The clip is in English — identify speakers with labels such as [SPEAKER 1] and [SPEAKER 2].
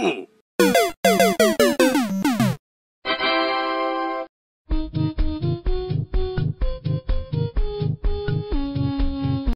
[SPEAKER 1] fool!